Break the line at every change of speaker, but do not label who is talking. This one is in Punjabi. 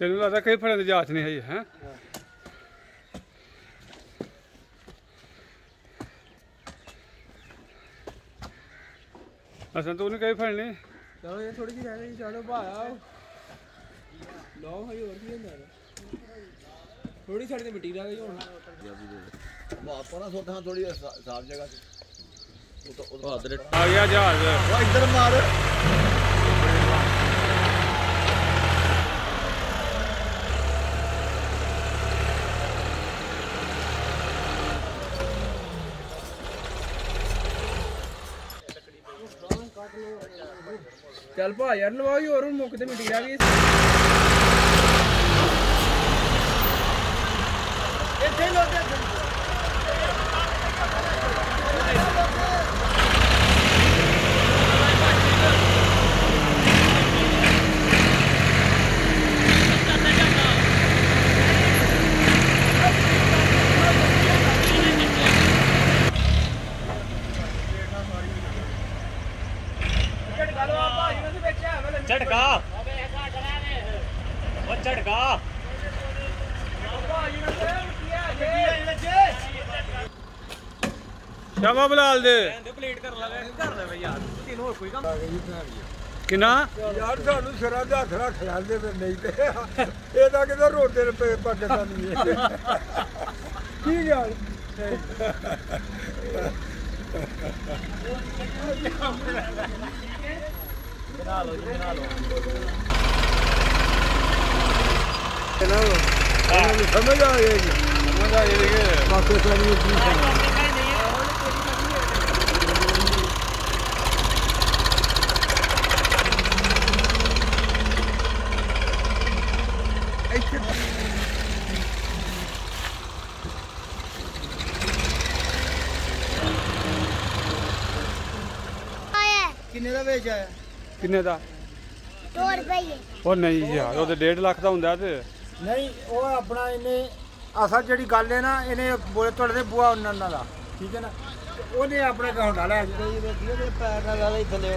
ਤੈਨੂੰ ਲੱਗਦਾ ਕਈ ਫੜਨ ਦੀ ਜਾਂਚ ਨਹੀਂ ਹੈ ਹੈ? ਅਸਾਂ ਤੂੰ ਨਹੀਂ ਕਈ ਫੜਨੀ?
ਚਲੋ ਇਹ ਥੋੜੀ ਜਿਹੀ ਰਹਿ ਗਈ ਚਲੋ ਭਾਇਆ ਲਓ ਭਾਈ ਹੋਰ ਕੀ ਹੁੰਦਾ ਥੋੜੀ ਸਾਡੇ ਤੇ ਮਿੱਟੀ ਰਹਿ ਗਈ ਹੁਣ।
ਨਾ ਸੋਟਾਂ ਥੋੜੀ ਸਾਫ਼ ਜਗ੍ਹਾ ਤੇ। ਉਹ ਤਾਂ ਉਹ
ਆ ਗਿਆ ਜਹਾਜ਼।
ਉਹ ਇੱਧਰ ਮਾਰ।
ਚੱਲ ਭਾ ਯਾਰ ਲਵਾਓ ਜੀ ਹੋਰ ਹੁਣ ਮੁੱਕ ਤੇ ਮਿੱਟੀ ਰਹਿ ਗਈ
ਝਟਕਾ। ਉਹ ਝਟਕਾ।
ਸ਼ਾਬਾ ਬਲਾਲ ਦੇ।
ਇਹਦੇ ਪਲੇਟ ਕਰ ਲਾਂਗੇ ਕਰ ਲੈ ਬਈ ਯਾਰ ਤੈਨੂੰ ਹੋਰ ਕੋਈ ਕੰਮ?
ਕਿੰਨਾ?
ਯਾਰ ਸਾਨੂੰ ਸਿਰਾਂ ਦੇ ਹੱਥ ਰੱਖ ਲੈਂਦੇ ਫਿਰ ਨਹੀਂ ਤੇ। ਇਹ ਤਾਂ ਕਿਤੇ ਰੋਂਦੇ ਨੇ ਪਾਕਿਸਤਾਨੀ ਕੀ ਗੱਲ ਬਣਾ ਲਓ ਇਹਨਾਂ ਨੂੰ ਸਮਝ ਆ ਜਾਏਗੀ
ਸਮਝ ਆ ਜਿਹੜੀ ਕਿ
ਪਾਕਿਸਤਾਨੀ ਕੀ ਸਮਝ
ਕਿੰਨੇ ਦਾ ਵੇਚ ਆਇਆ?
ਕਿੰਨੇ ਦਾ?
2 ਰੁਪਏ।
ਉਹ ਨਹੀਂ ਯਾਰ ਉਹ ਤੇ 1.5 ਲੱਖ ਦਾ ਹੁੰਦਾ ਤੇ।
ਨਹੀਂ ਉਹ ਆਪਣਾ ਇਹਨੇ ਅਸਲ ਜਿਹੜੀ ਗੱਲ ਹੈ ਨਾ ਇਹਨੇ ਬੋਲੇ ਤੁਹਾਡੇ ਦੇ ਬੂਆ ਉਹਨਾਂ ਨਾਲ ਦਾ ਠੀਕ ਹੈ ਨਾ? ਉਹਨੇ ਆਪਣੇ ਅਕਾਊਂਟ
ਵੇਖੀਏ ਤੇ ਪੈਰ ਨਾਲ ਲਾ ਲਈ ਥੱਲੇ।